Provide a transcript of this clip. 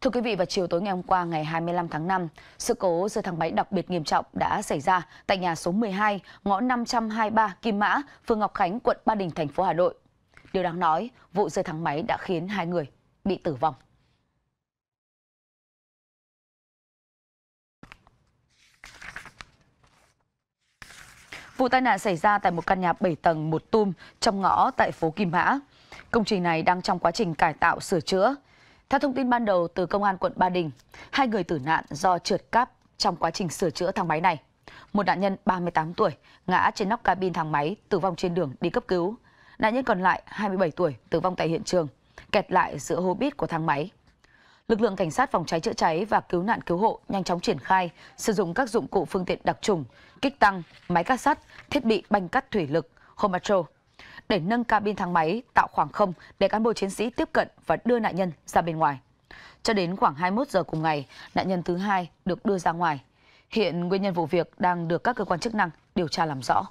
Thưa quý vị, vào chiều tối ngày hôm qua, ngày 25 tháng 5, sự cố rơi thang máy đặc biệt nghiêm trọng đã xảy ra tại nhà số 12, ngõ 523 Kim Mã, phường Ngọc Khánh, quận Ba Đình, thành phố Hà Nội. Điều đáng nói, vụ rơi thang máy đã khiến hai người bị tử vong. Vụ tai nạn xảy ra tại một căn nhà 7 tầng một tum trong ngõ tại phố Kim Mã. Công trình này đang trong quá trình cải tạo sửa chữa. Theo thông tin ban đầu từ Công an quận Ba Đình, hai người tử nạn do trượt cáp trong quá trình sửa chữa thang máy này. Một nạn nhân 38 tuổi ngã trên nóc cabin thang máy tử vong trên đường đi cấp cứu. Nạn nhân còn lại 27 tuổi tử vong tại hiện trường, kẹt lại giữa hố bít của thang máy. Lực lượng cảnh sát phòng cháy chữa cháy và cứu nạn cứu hộ nhanh chóng triển khai sử dụng các dụng cụ phương tiện đặc trùng, kích tăng, máy cắt sắt, thiết bị banh cắt thủy lực, Homatro để nâng cabin thang máy tạo khoảng không để cán bộ chiến sĩ tiếp cận và đưa nạn nhân ra bên ngoài. Cho đến khoảng 21 giờ cùng ngày, nạn nhân thứ hai được đưa ra ngoài. Hiện nguyên nhân vụ việc đang được các cơ quan chức năng điều tra làm rõ.